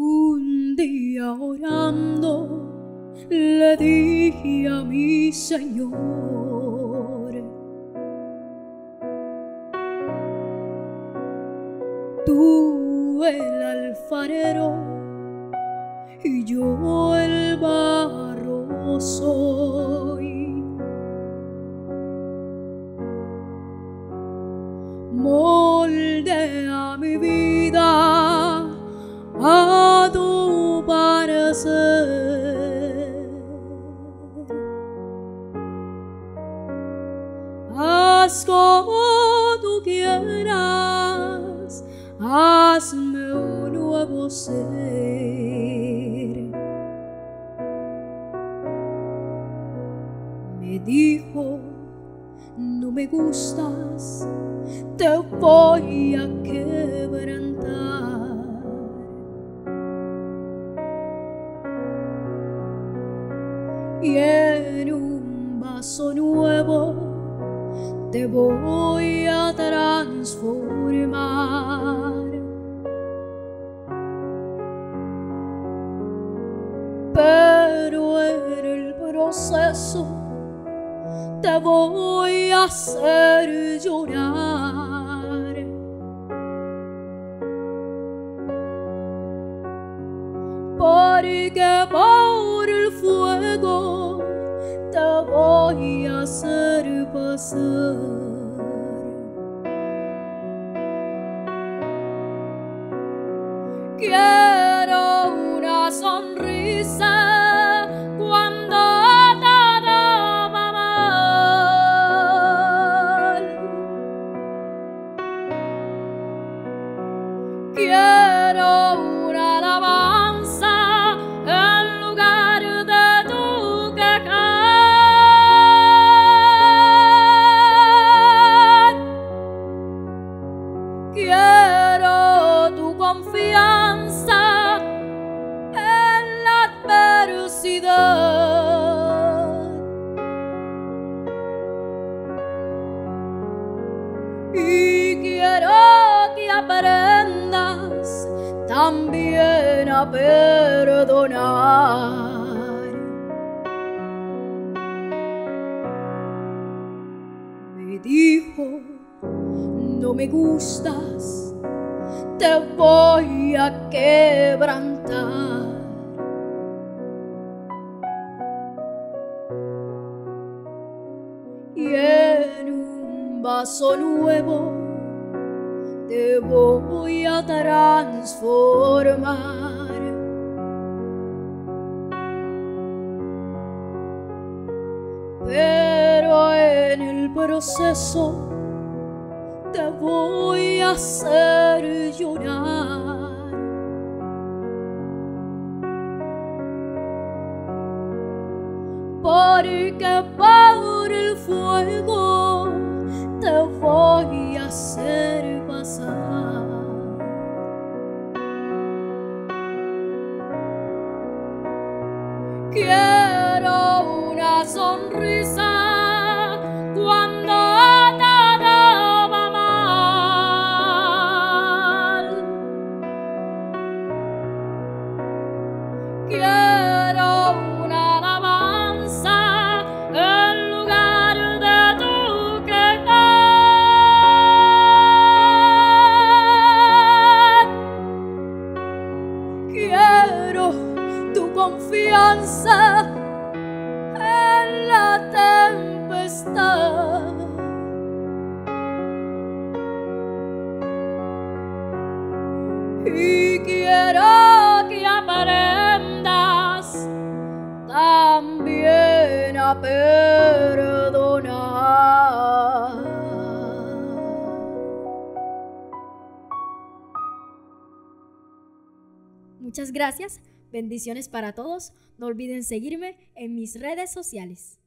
Un día orando le dije a mi Señor, tú el alfarero y yo el barro soy. Moldea mi vida parecer. Haz como quieras, hazme un nuevo ser. Me dijo, no me gustas, te voy a quebrantar. Y en un vaso nuevo te voy a transformar. Pero en el proceso te voy a hacer llorar. Porque te confianza en la adversidad. Y quiero que aprendas también a perdonar. Me dijo, no me gustas, te voy a quebrantar. Y en un vaso nuevo te voy a transformar. Pero en el proceso te voy a hacer llorar. Porque por el fuego te voy a hacer pasar. Quiero una sonrisa en la tempestad. Y quiero que aprendas también a perdonar. Muchas gracias, bendiciones para todos. No olviden seguirme en mis redes sociales.